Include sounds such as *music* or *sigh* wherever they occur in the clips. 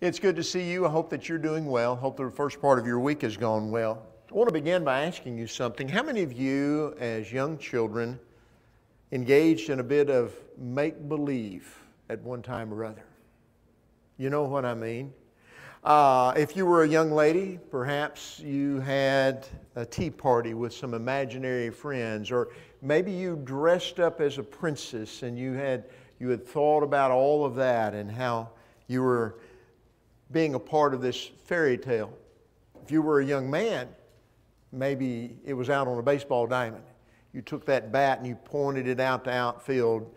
It's good to see you. I hope that you're doing well. Hope the first part of your week has gone well. I want to begin by asking you something. How many of you, as young children, engaged in a bit of make believe at one time or other? You know what I mean? Uh, if you were a young lady, perhaps you had a tea party with some imaginary friends, or maybe you dressed up as a princess and you had, you had thought about all of that and how you were being a part of this fairy tale. If you were a young man, maybe it was out on a baseball diamond. You took that bat and you pointed it out to outfield,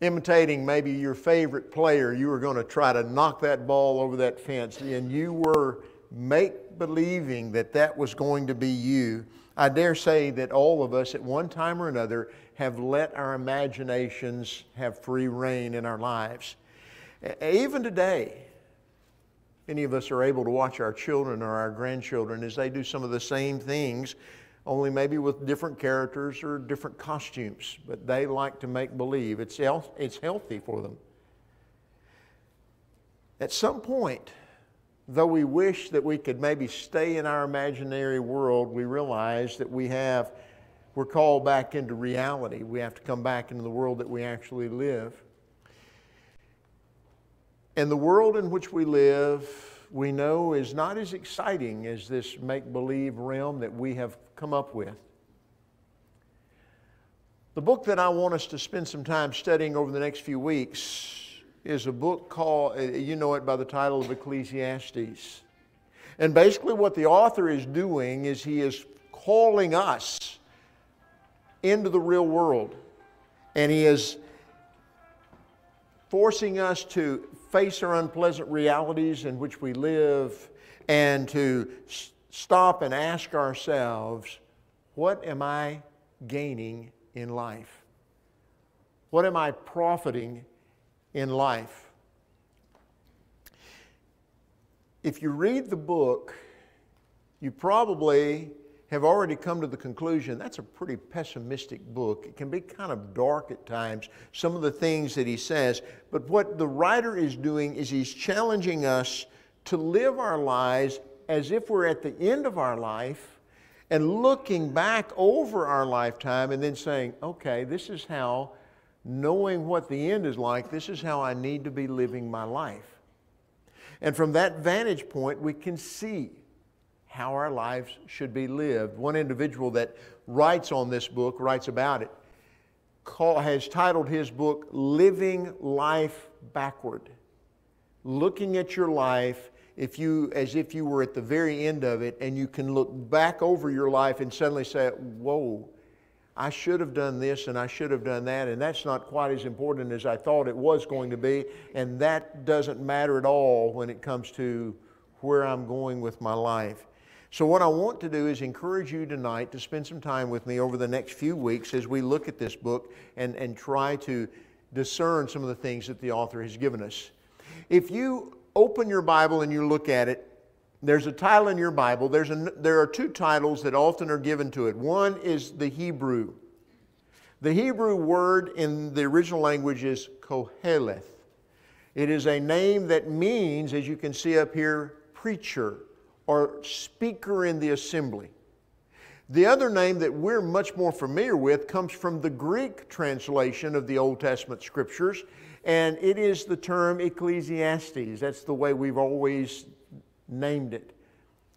imitating maybe your favorite player. You were going to try to knock that ball over that fence, and you were make believing that that was going to be you. I dare say that all of us at one time or another have let our imaginations have free rein in our lives. Even today, Many of us are able to watch our children or our grandchildren as they do some of the same things, only maybe with different characters or different costumes, but they like to make believe. It's, it's healthy for them. At some point, though we wish that we could maybe stay in our imaginary world, we realize that we have, we're called back into reality. We have to come back into the world that we actually live. And the world in which we live, we know, is not as exciting as this make believe realm that we have come up with. The book that I want us to spend some time studying over the next few weeks is a book called, uh, you know it by the title of Ecclesiastes. And basically, what the author is doing is he is calling us into the real world. And he is forcing us to face our unpleasant realities in which we live and to stop and ask ourselves, what am I gaining in life? What am I profiting in life? If you read the book, you probably have already come to the conclusion that's a pretty pessimistic book. It can be kind of dark at times, some of the things that he says. But what the writer is doing is he's challenging us to live our lives as if we're at the end of our life and looking back over our lifetime and then saying, okay, this is how, knowing what the end is like, this is how I need to be living my life. And from that vantage point, we can see how our lives should be lived. One individual that writes on this book, writes about it, call, has titled his book Living Life Backward. Looking at your life if you, as if you were at the very end of it and you can look back over your life and suddenly say, Whoa, I should have done this and I should have done that, and that's not quite as important as I thought it was going to be, and that doesn't matter at all when it comes to where I'm going with my life. So, what I want to do is encourage you tonight to spend some time with me over the next few weeks as we look at this book and, and try to discern some of the things that the author has given us. If you open your Bible and you look at it, there's a title in your Bible. There's a, there are two titles that often are given to it. One is the Hebrew. The Hebrew word in the original language is Koheleth. It is a name that means, as you can see up here, preacher or speaker in the assembly. The other name that we're much more familiar with comes from the Greek translation of the Old Testament scriptures, and it is the term Ecclesiastes. That's the way we've always named it.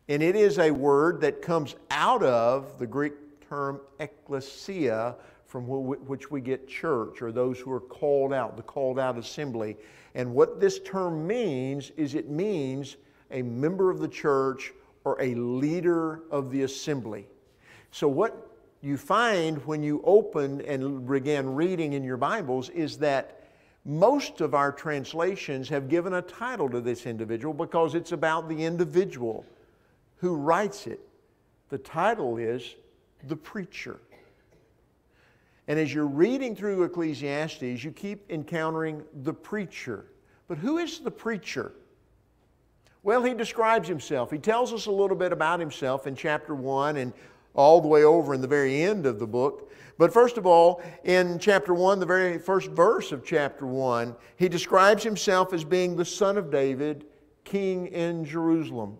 And it is a word that comes out of the Greek term ecclesia, from which we get church, or those who are called out, the called out assembly. And what this term means is it means a member of the church, or a leader of the assembly. So, what you find when you open and begin reading in your Bibles is that most of our translations have given a title to this individual because it's about the individual who writes it. The title is The Preacher. And as you're reading through Ecclesiastes, you keep encountering the preacher. But who is the preacher? Well, he describes himself. He tells us a little bit about himself in chapter 1 and all the way over in the very end of the book. But first of all, in chapter 1, the very first verse of chapter 1, he describes himself as being the son of David king in Jerusalem.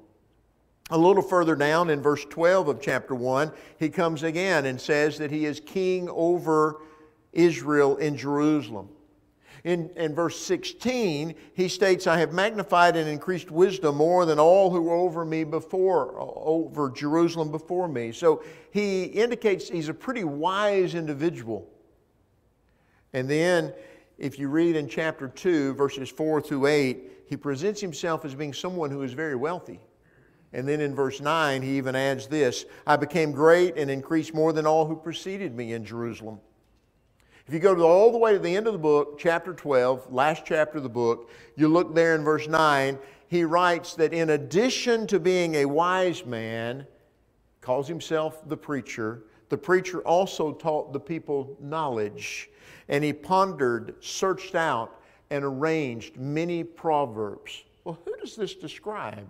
A little further down in verse 12 of chapter 1, he comes again and says that he is king over Israel in Jerusalem. In, in verse 16, he states, I have magnified and increased wisdom more than all who were over me before, uh, over Jerusalem before me. So he indicates he's a pretty wise individual. And then, if you read in chapter 2, verses 4 through 8, he presents himself as being someone who is very wealthy. And then in verse 9, he even adds this I became great and increased more than all who preceded me in Jerusalem. If you go to all the way to the end of the book, chapter 12, last chapter of the book, you look there in verse 9, he writes that in addition to being a wise man, calls himself the preacher, the preacher also taught the people knowledge. And he pondered, searched out, and arranged many proverbs. Well, who does this describe?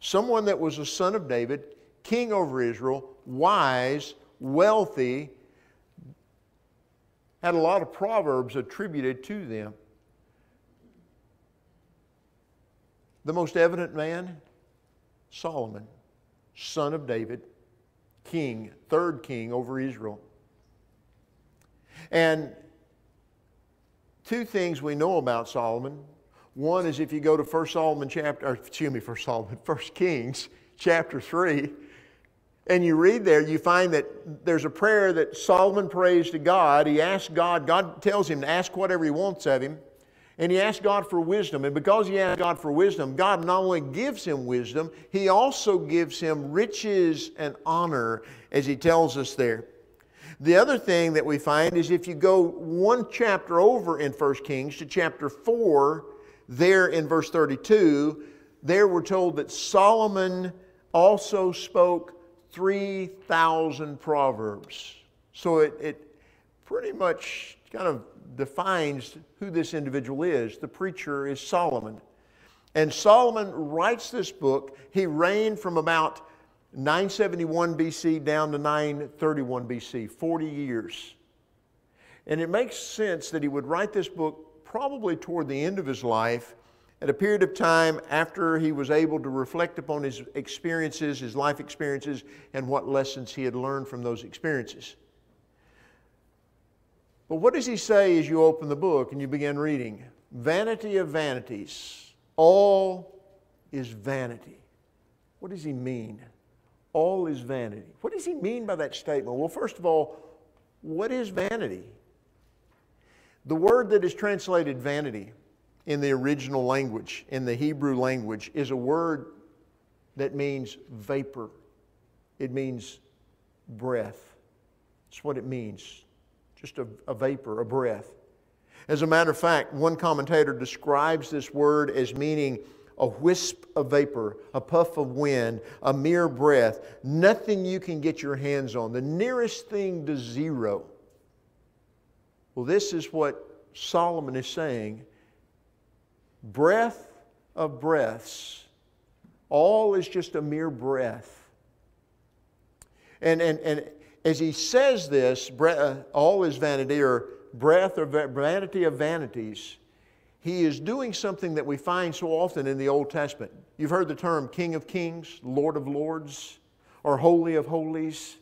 Someone that was a son of David, king over Israel, wise, wealthy, had a lot of proverbs attributed to them. The most evident man, Solomon, son of David, king, third king over Israel. And two things we know about Solomon. One is if you go to 1 Solomon chapter, excuse me, 1 Solomon, *laughs* 1 Kings chapter 3, and you read there, you find that there's a prayer that Solomon prays to God. He asks God, God tells him to ask whatever he wants of him. And he asks God for wisdom. And because he asks God for wisdom, God not only gives him wisdom, he also gives him riches and honor, as he tells us there. The other thing that we find is if you go one chapter over in 1 Kings to chapter 4, there in verse 32, there we're told that Solomon also spoke 3,000 proverbs. So it, it pretty much kind of defines who this individual is. The preacher is Solomon. And Solomon writes this book. He reigned from about 971 BC down to 931 BC, 40 years. And it makes sense that he would write this book probably toward the end of his life at a period of time after he was able to reflect upon his experiences, his life experiences, and what lessons he had learned from those experiences. But what does he say as you open the book and you begin reading? Vanity of vanities. All is vanity. What does he mean? All is vanity. What does he mean by that statement? Well, first of all, what is vanity? The word that is translated vanity in the original language, in the Hebrew language, is a word that means vapor. It means breath. That's what it means. Just a, a vapor, a breath. As a matter of fact, one commentator describes this word as meaning a wisp of vapor, a puff of wind, a mere breath, nothing you can get your hands on, the nearest thing to zero. Well, this is what Solomon is saying breath of breaths. All is just a mere breath. And, and, and as he says this, uh, all is vanity, or breath or vanity of vanities, he is doing something that we find so often in the Old Testament. You've heard the term King of Kings, Lord of Lords, or Holy of Holies.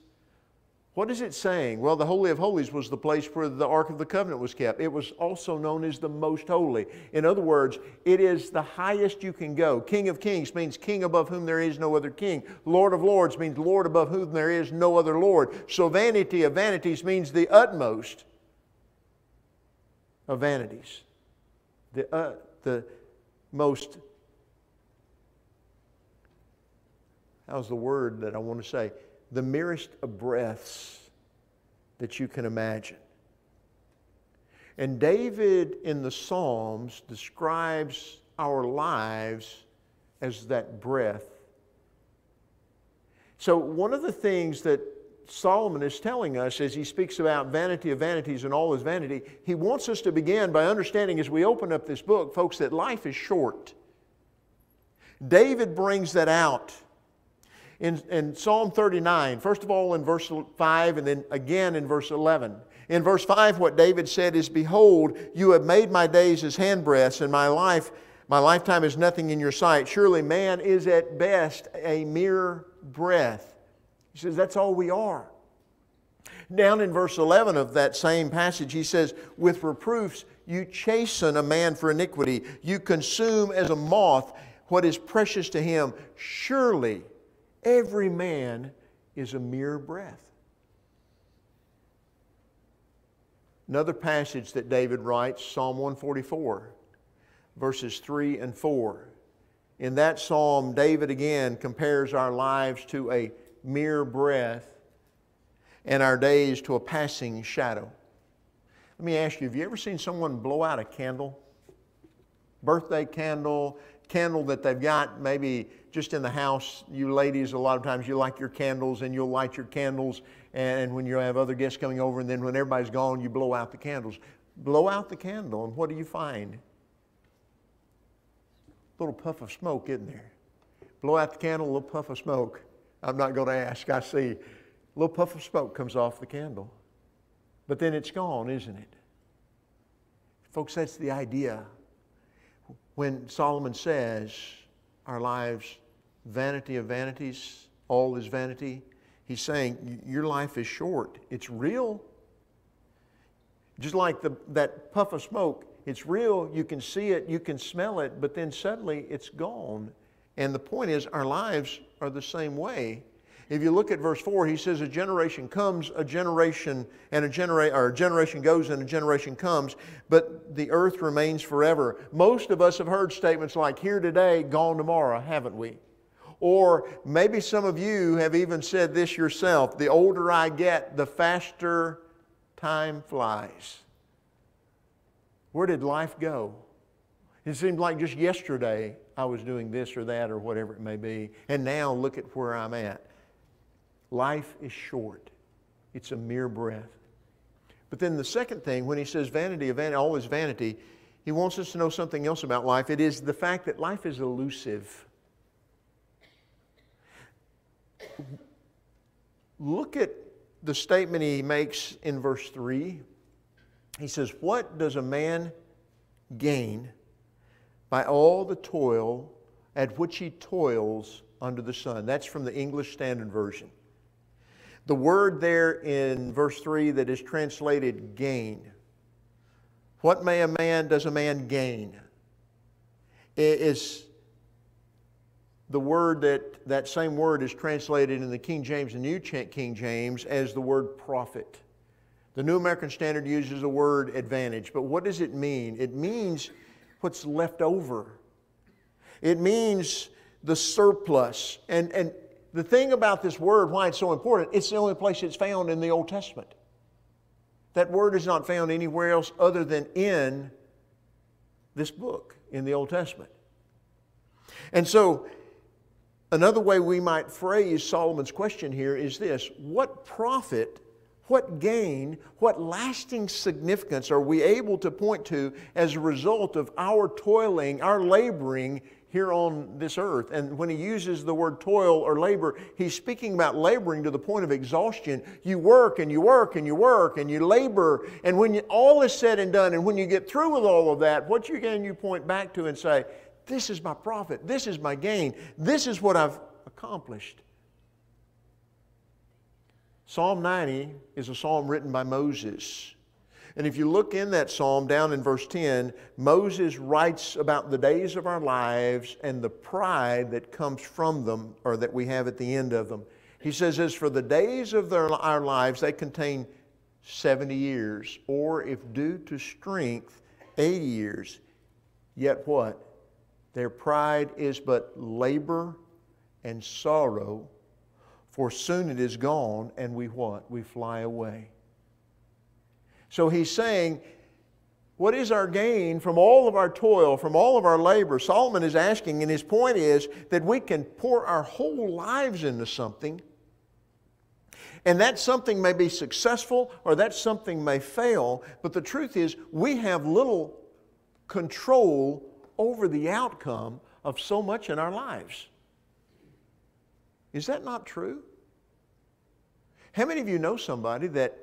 What is it saying? Well, the Holy of Holies was the place where the Ark of the Covenant was kept. It was also known as the Most Holy. In other words, it is the highest you can go. King of Kings means king above whom there is no other king. Lord of Lords means Lord above whom there is no other Lord. So, vanity of vanities means the utmost of vanities. The, uh, the most, how's the word that I want to say? The merest of breaths that you can imagine. And David in the Psalms describes our lives as that breath. So, one of the things that Solomon is telling us as he speaks about vanity of vanities and all is vanity, he wants us to begin by understanding as we open up this book, folks, that life is short. David brings that out in, in Psalm 39, first of all in verse 5 and then again in verse 11. In verse 5, what David said is, Behold, you have made my days as handbreadths, and my life My lifetime is nothing in your sight. Surely man is at best a mere breath. He says, That's all we are. Down in verse 11 of that same passage, he says, With reproofs you chasten a man for iniquity, you consume as a moth what is precious to him. Surely every man is a mere breath. Another passage that David writes, Psalm 144, verses 3 and 4. In that psalm, David again compares our lives to a mere breath and our days to a passing shadow. Let me ask you have you ever seen someone blow out a candle? Birthday candle, candle that they've got maybe just in the house. You ladies, a lot of times you like your candles and you'll light your candles, and when you have other guests coming over, and then when everybody's gone, you blow out the candles. Blow out the candle, and what do you find? Little puff of smoke, isn't there? Blow out the candle, a little puff of smoke. I'm not going to ask, I see. A little puff of smoke comes off the candle. But then it's gone, isn't it? Folks, that's the idea. When Solomon says, our lives, vanity of vanities, all is vanity, he's saying, your life is short. It's real. Just like the, that puff of smoke, it's real. You can see it, you can smell it, but then suddenly it's gone. And the point is, our lives are the same way. If you look at verse 4, he says, A generation comes, a generation, and a, genera- or a generation goes, and a generation comes, but the earth remains forever. Most of us have heard statements like, Here today, gone tomorrow, haven't we? Or maybe some of you have even said this yourself the older I get, the faster time flies. Where did life go? It seemed like just yesterday I was doing this or that or whatever it may be, and now look at where I'm at. Life is short, it's a mere breath. But then the second thing, when he says vanity of vanity, all is vanity, he wants us to know something else about life. It is the fact that life is elusive. Look at the statement he makes in verse 3. He says, What does a man gain by all the toil at which he toils under the sun? That's from the English Standard Version. The word there in verse 3 that is translated gain. What may a man, does a man gain? Is the word that, that same word is translated in the King James and New King James as the word profit. The New American Standard uses the word advantage, but what does it mean? It means what's left over. It means the surplus. And, and the thing about this word, why it's so important, it's the only place it's found in the Old Testament. That word is not found anywhere else other than in this book, in the Old Testament. And so, another way we might phrase Solomon's question here is this What profit, what gain, what lasting significance are we able to point to as a result of our toiling, our laboring here on this earth. And when he uses the word toil or labor, he's speaking about laboring to the point of exhaustion. You work and you work and you work and you labor. And when you, all is said and done, and when you get through with all of that, what you can you point back to and say, This is my profit. This is my gain. This is what I've accomplished. Psalm 90 is a psalm written by Moses. And if you look in that psalm down in verse 10, Moses writes about the days of our lives and the pride that comes from them or that we have at the end of them. He says, As for the days of their, our lives, they contain 70 years, or if due to strength, 80 years. Yet what? Their pride is but labor and sorrow, for soon it is gone, and we what? We fly away. So he's saying, what is our gain from all of our toil, from all of our labor? Solomon is asking, and his point is that we can pour our whole lives into something, and that something may be successful or that something may fail, but the truth is we have little control over the outcome of so much in our lives. Is that not true? How many of you know somebody that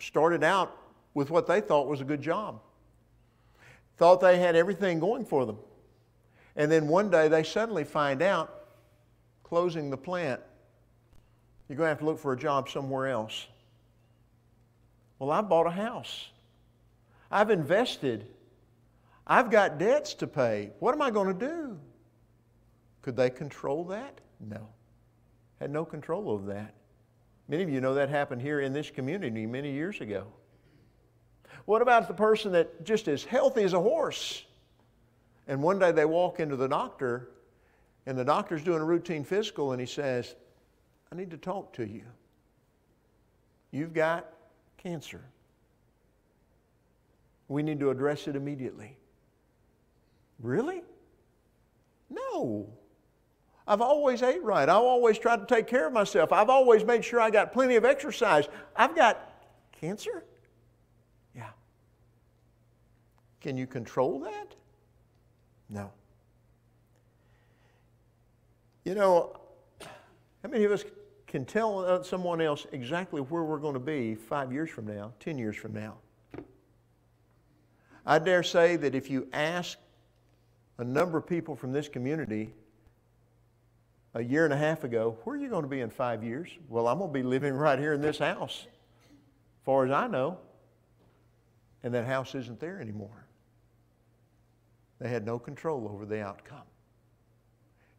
started out with what they thought was a good job. Thought they had everything going for them. And then one day they suddenly find out, closing the plant, you're going to have to look for a job somewhere else. Well, I bought a house. I've invested. I've got debts to pay. What am I going to do? Could they control that? No. Had no control over that. Many of you know that happened here in this community many years ago. What about the person that just as healthy as a horse? And one day they walk into the doctor, and the doctor's doing a routine physical, and he says, I need to talk to you. You've got cancer. We need to address it immediately. Really? No. I've always ate right. I've always tried to take care of myself. I've always made sure I got plenty of exercise. I've got cancer? Yeah. Can you control that? No. You know, how many of us can tell uh, someone else exactly where we're going to be five years from now, 10 years from now? I dare say that if you ask a number of people from this community a year and a half ago, where are you going to be in five years? Well, I'm going to be living right here in this house, as far as I know. And that house isn't there anymore. They had no control over the outcome.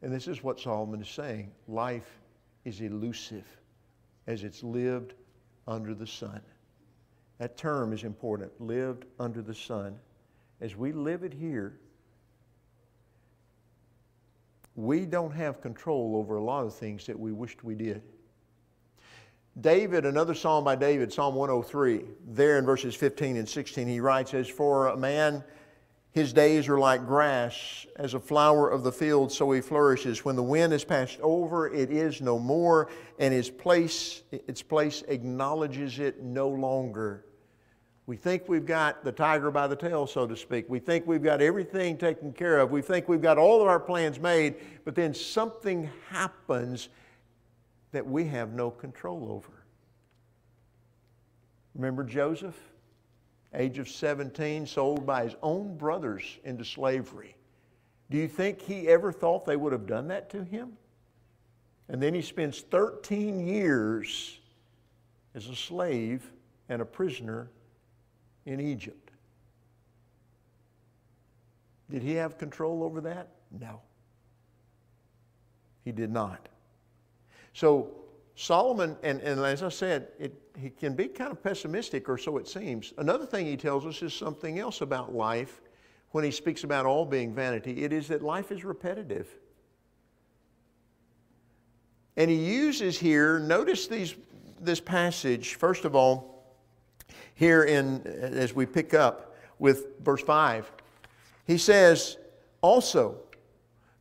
And this is what Solomon is saying life is elusive as it's lived under the sun. That term is important lived under the sun. As we live it here, we don't have control over a lot of things that we wished we did. David, another psalm by David, Psalm 103, there in verses 15 and 16, he writes, As for a man, his days are like grass, as a flower of the field, so he flourishes. When the wind has passed over, it is no more, and his place, its place acknowledges it no longer. We think we've got the tiger by the tail, so to speak. We think we've got everything taken care of. We think we've got all of our plans made, but then something happens that we have no control over. Remember Joseph? Age of 17, sold by his own brothers into slavery. Do you think he ever thought they would have done that to him? And then he spends 13 years as a slave and a prisoner in Egypt. Did he have control over that? No. He did not. So Solomon, and, and as I said, it, he can be kind of pessimistic, or so it seems. Another thing he tells us is something else about life when he speaks about all being vanity. It is that life is repetitive. And he uses here, notice these, this passage, first of all, here in, as we pick up with verse 5. He says, Also,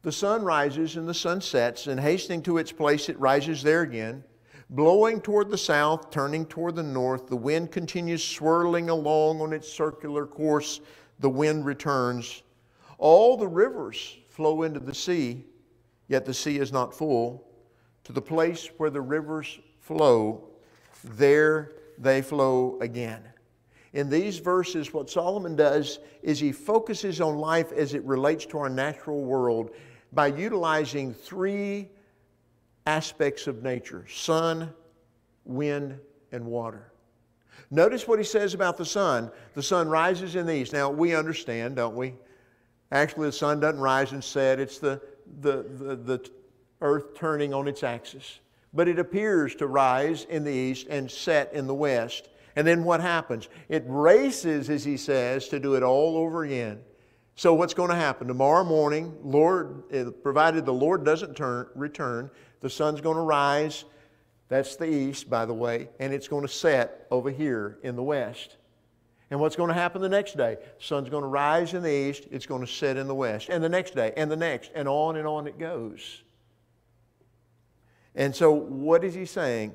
the sun rises and the sun sets, and hastening to its place, it rises there again. Blowing toward the south, turning toward the north, the wind continues swirling along on its circular course. The wind returns. All the rivers flow into the sea, yet the sea is not full. To the place where the rivers flow, there they flow again. In these verses, what Solomon does is he focuses on life as it relates to our natural world by utilizing three aspects of nature sun, wind, and water. Notice what he says about the sun. The sun rises in the east. Now, we understand, don't we? Actually, the sun doesn't rise and set, it's the, the, the, the earth turning on its axis. But it appears to rise in the east and set in the west. And then what happens? It races, as he says, to do it all over again. So what's going to happen? Tomorrow morning, Lord, eh, provided the Lord doesn't turn, return, the sun's going to rise. That's the east, by the way, and it's going to set over here in the west. And what's going to happen the next day? Sun's going to rise in the east, it's going to set in the west. And the next day, and the next, and on and on it goes. And so, what is he saying?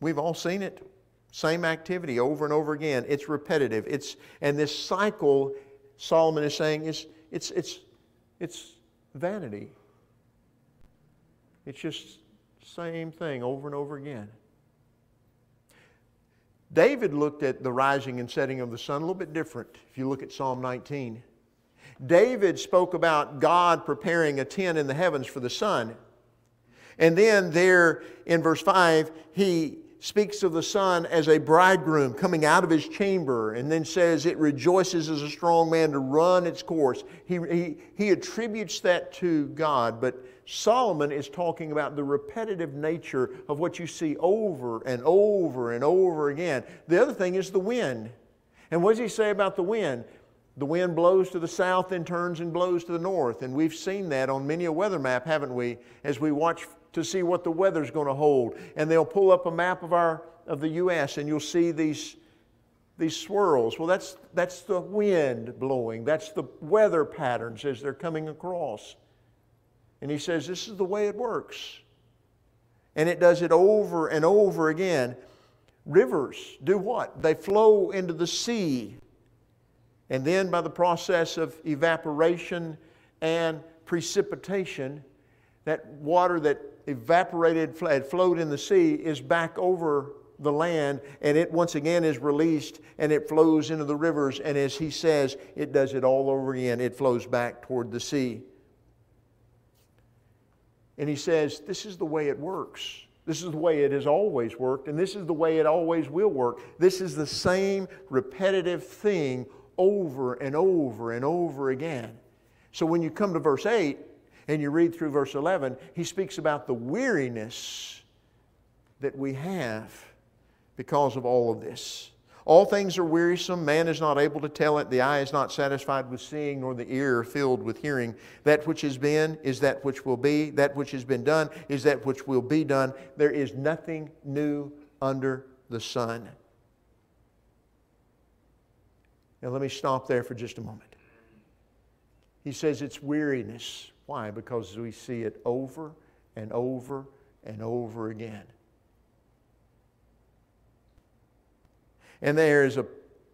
We've all seen it. Same activity over and over again. It's repetitive. It's, and this cycle, Solomon is saying, is, it's, it's, it's vanity. It's just same thing over and over again. David looked at the rising and setting of the sun a little bit different if you look at Psalm 19. David spoke about God preparing a tent in the heavens for the sun. And then, there in verse 5, he speaks of the sun as a bridegroom coming out of his chamber and then says it rejoices as a strong man to run its course. He, he, he attributes that to God, but Solomon is talking about the repetitive nature of what you see over and over and over again. The other thing is the wind. And what does he say about the wind? The wind blows to the south and turns and blows to the north. And we've seen that on many a weather map, haven't we, as we watch to see what the weather's going to hold. And they'll pull up a map of, our, of the U.S. and you'll see these, these swirls. Well, that's, that's the wind blowing, that's the weather patterns as they're coming across. And he says, This is the way it works. And it does it over and over again. Rivers do what? They flow into the sea. And then, by the process of evaporation and precipitation, that water that evaporated, had flowed in the sea, is back over the land, and it once again is released and it flows into the rivers. And as he says, it does it all over again. It flows back toward the sea. And he says, This is the way it works. This is the way it has always worked, and this is the way it always will work. This is the same repetitive thing over and over and over again. So when you come to verse 8, and you read through verse 11, he speaks about the weariness that we have because of all of this. All things are wearisome. Man is not able to tell it. The eye is not satisfied with seeing, nor the ear filled with hearing. That which has been is that which will be. That which has been done is that which will be done. There is nothing new under the sun. Now, let me stop there for just a moment. He says it's weariness. Why? Because we see it over and over and over again. And there is a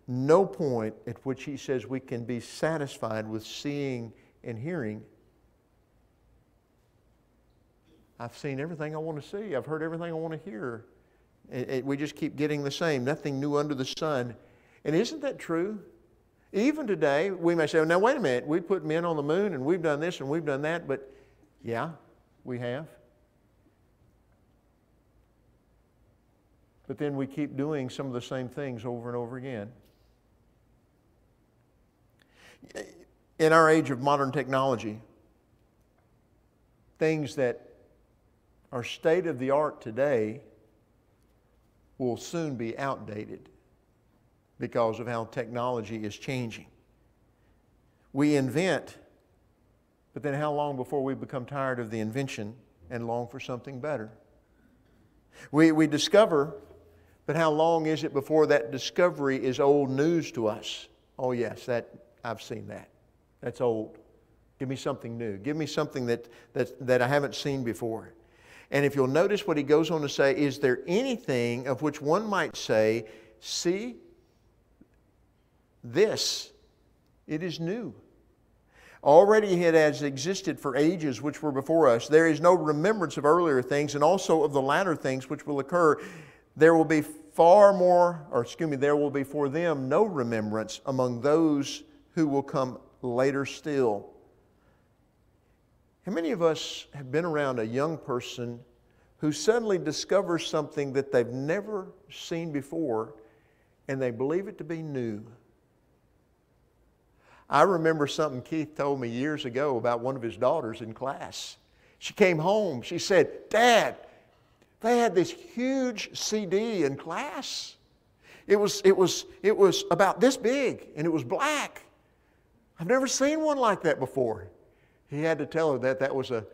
no point at which he says we can be satisfied with seeing and hearing. I've seen everything I want to see. I've heard everything I want to hear. It, it, we just keep getting the same. Nothing new under the sun. And isn't that true? Even today, we may say, well, now, wait a minute, we put men on the moon and we've done this and we've done that, but yeah, we have. But then we keep doing some of the same things over and over again. In our age of modern technology, things that are state of the art today will soon be outdated because of how technology is changing. We invent, but then how long before we become tired of the invention and long for something better? We, we discover, but how long is it before that discovery is old news to us? Oh, yes, that, I've seen that. That's old. Give me something new. Give me something that, that, that I haven't seen before. And if you'll notice what he goes on to say, is there anything of which one might say, see, this, it is new. Already it has existed for ages which were before us. There is no remembrance of earlier things and also of the latter things which will occur. There will be far more, or excuse me, there will be for them no remembrance among those who will come later still. How many of us have been around a young person who suddenly discovers something that they've never seen before and they believe it to be new? I remember something Keith told me years ago about one of his daughters in class. She came home. She said, Dad, they had this huge CD in class. It was, it was, it was about this big and it was black. I've never seen one like that before. He had to tell her that that was a,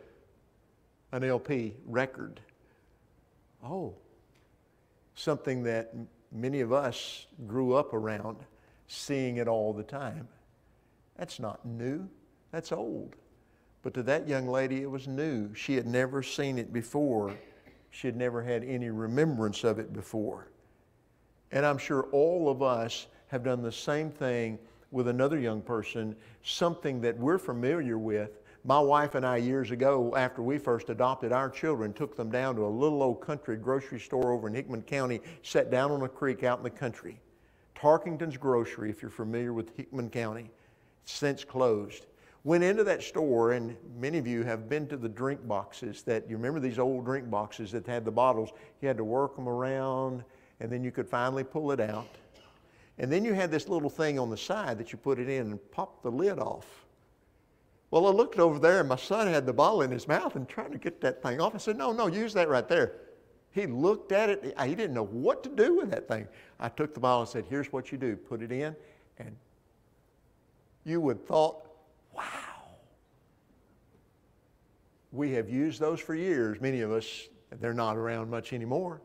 an LP record. Oh, something that many of us grew up around, seeing it all the time. That's not new, that's old. But to that young lady, it was new. She had never seen it before, she had never had any remembrance of it before. And I'm sure all of us have done the same thing with another young person, something that we're familiar with. My wife and I, years ago, after we first adopted our children, took them down to a little old country grocery store over in Hickman County, sat down on a creek out in the country. Tarkington's Grocery, if you're familiar with Hickman County. Since closed. Went into that store, and many of you have been to the drink boxes that you remember these old drink boxes that had the bottles. You had to work them around, and then you could finally pull it out. And then you had this little thing on the side that you put it in and pop the lid off. Well, I looked over there, and my son had the bottle in his mouth and trying to get that thing off. I said, No, no, use that right there. He looked at it. He didn't know what to do with that thing. I took the bottle and said, Here's what you do put it in, and you would thought, Wow. We have used those for years. Many of us, they're not around much anymore.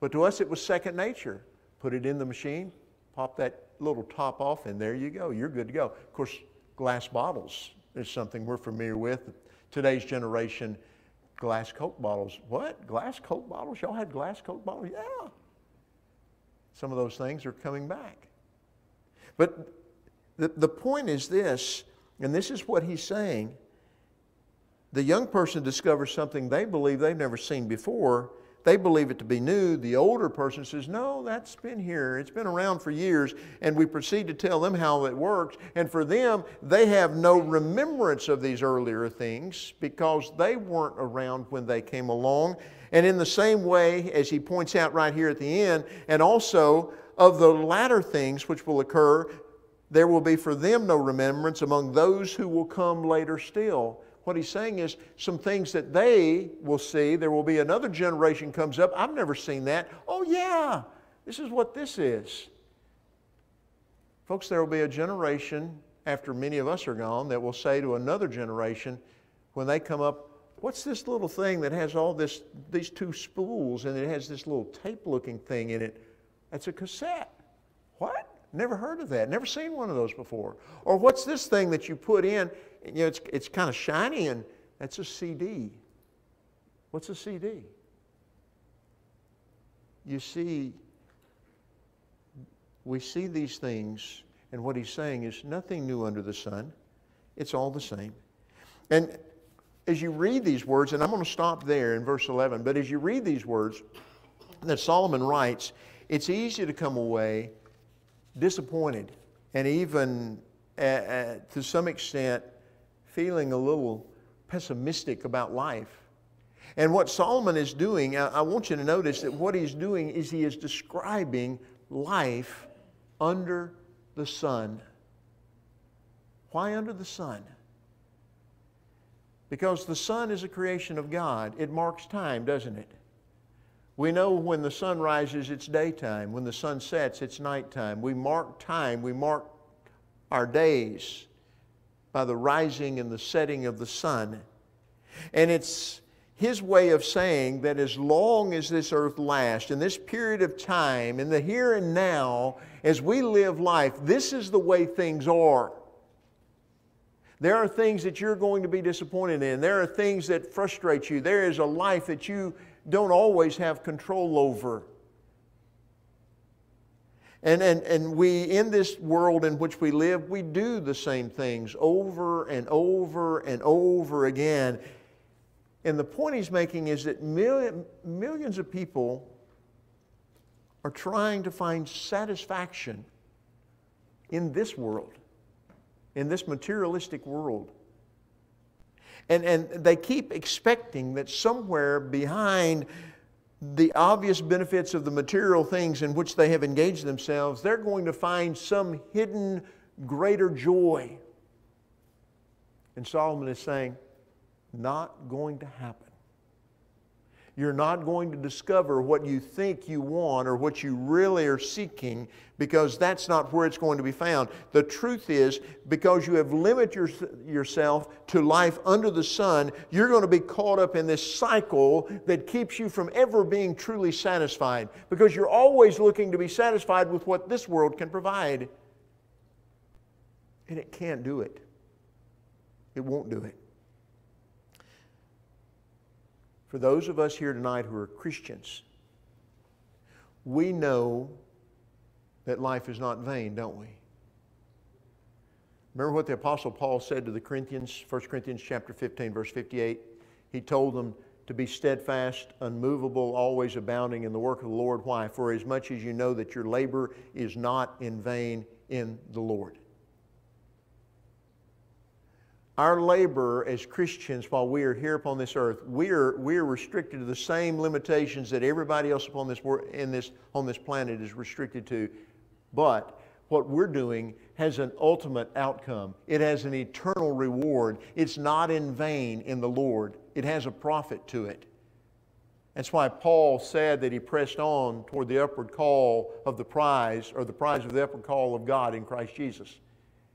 But to us, it was second nature. Put it in the machine, pop that little top off, and there you go. You're good to go. Of course, glass bottles is something we're familiar with. Today's generation, glass Coke bottles. What? Glass Coke bottles? Y'all had glass Coke bottles? Yeah. Some of those things are coming back. But the, the point is this, and this is what he's saying. The young person discovers something they believe they've never seen before, they believe it to be new. The older person says, No, that's been here. It's been around for years. And we proceed to tell them how it works. And for them, they have no remembrance of these earlier things because they weren't around when they came along. And in the same way, as he points out right here at the end, and also of the latter things which will occur, there will be for them no remembrance among those who will come later still. What he's saying is some things that they will see. There will be another generation comes up. I've never seen that. Oh, yeah, this is what this is. Folks, there will be a generation after many of us are gone that will say to another generation when they come up, What's this little thing that has all this, these two spools and it has this little tape looking thing in it? That's a cassette. What? Never heard of that. Never seen one of those before. Or what's this thing that you put in you know, it's, it's kind of shiny, and that's a CD. What's a CD? You see, we see these things, and what he's saying is nothing new under the sun. It's all the same. And as you read these words, and I'm going to stop there in verse 11, but as you read these words that Solomon writes, it's easy to come away disappointed and even uh, to some extent feeling a little pessimistic about life. And what Solomon is doing, I want you to notice that what he's doing is he is describing life under the sun. Why under the sun? Because the sun is a creation of God. It marks time, doesn't it? We know when the sun rises, it's daytime. When the sun sets, it's nighttime. We mark time, we mark our days by the rising and the setting of the sun. And it's his way of saying that as long as this earth lasts, in this period of time, in the here and now, as we live life, this is the way things are. There are things that you're going to be disappointed in. There are things that frustrate you. There is a life that you don't always have control over. And, and, and we, in this world in which we live, we do the same things over and over and over again. And the point he's making is that million, millions of people are trying to find satisfaction in this world, in this materialistic world. And, and they keep expecting that somewhere behind the obvious benefits of the material things in which they have engaged themselves, they're going to find some hidden greater joy. And Solomon is saying, not going to happen. You're not going to discover what you think you want or what you really are seeking because that's not where it's going to be found. The truth is, because you have limited your, yourself to life under the sun, you're going to be caught up in this cycle that keeps you from ever being truly satisfied because you're always looking to be satisfied with what this world can provide. And it can't do it, it won't do it. For those of us here tonight who are Christians, we know that life is not vain, don't we? Remember what the apostle Paul said to the Corinthians, 1 Corinthians chapter 15 verse 58? He told them to be steadfast, unmovable, always abounding in the work of the Lord. Why? For as much as you know that your labor is not in vain in the Lord. Our labor as Christians while we are here upon this earth, we are, we are restricted to the same limitations that everybody else upon this, in this, on this planet is restricted to. But what we're doing has an ultimate outcome. It has an eternal reward. It's not in vain in the Lord, it has a profit to it. That's why Paul said that he pressed on toward the upward call of the prize, or the prize of the upward call of God in Christ Jesus.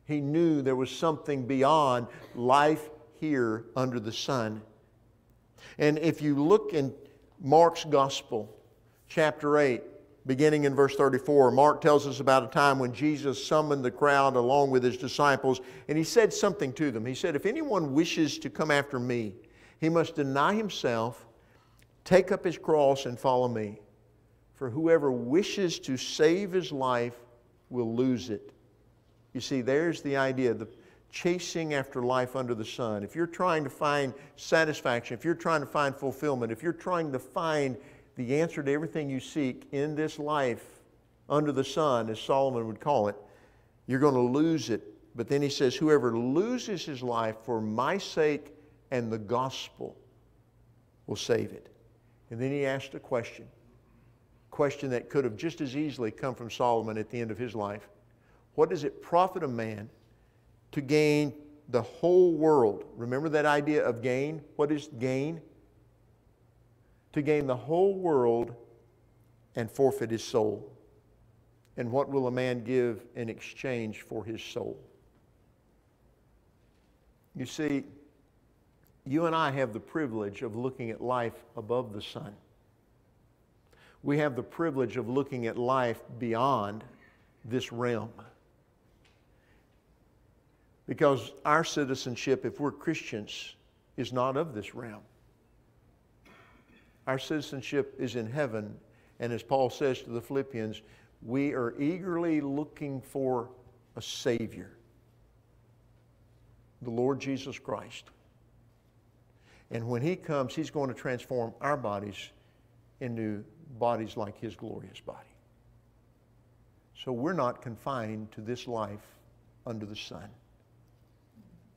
He knew there was something beyond life here under the sun. And if you look in Mark's Gospel, chapter 8, beginning in verse 34, Mark tells us about a time when Jesus summoned the crowd along with his disciples, and he said something to them. He said, If anyone wishes to come after me, he must deny himself, take up his cross, and follow me. For whoever wishes to save his life will lose it. You see, there's the idea, the chasing after life under the sun. If you're trying to find satisfaction, if you're trying to find fulfillment, if you're trying to find the answer to everything you seek in this life under the sun, as Solomon would call it, you're going to lose it. But then he says, Whoever loses his life for my sake and the gospel will save it. And then he asked a question, a question that could have just as easily come from Solomon at the end of his life. What does it profit a man to gain the whole world? Remember that idea of gain? What is gain? to gain the whole world and forfeit his soul? And what will a man give in exchange for his soul? You see, you and I have the privilege of looking at life above the sun. We have the privilege of looking at life beyond this realm. Because our citizenship, if we're Christians, is not of this realm. Our citizenship is in heaven. And as Paul says to the Philippians, we are eagerly looking for a Savior, the Lord Jesus Christ. And when He comes, He's going to transform our bodies into bodies like His glorious body. So we're not confined to this life under the sun.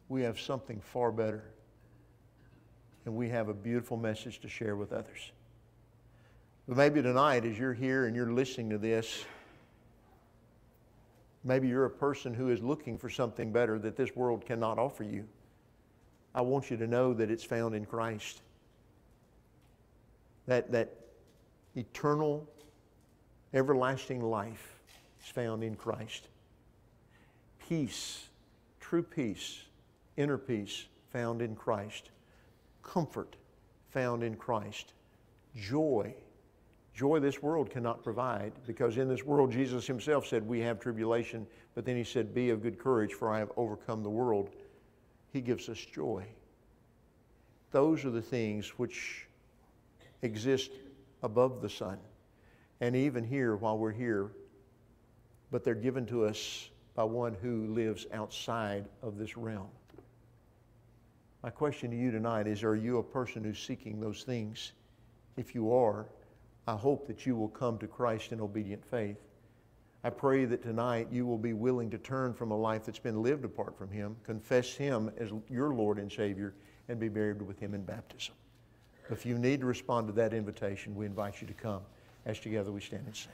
We have something far better and we have a beautiful message to share with others. But maybe tonight, as you're here and you're listening to this, maybe you're a person who is looking for something better that this world cannot offer you. I want you to know that it's found in Christ. That, that eternal, everlasting life is found in Christ. Peace, true peace, inner peace found in Christ comfort found in Christ, joy. Joy this world cannot provide because in this world, Jesus himself said, We have tribulation, but then he said, Be of good courage, for I have overcome the world. He gives us joy. Those are the things which exist above the sun and even here while we're here, but they're given to us by one who lives outside of this realm. My question to you tonight is Are you a person who's seeking those things? If you are, I hope that you will come to Christ in obedient faith. I pray that tonight you will be willing to turn from a life that's been lived apart from Him, confess Him as your Lord and Savior, and be buried with Him in baptism. If you need to respond to that invitation, we invite you to come as together we stand and sing.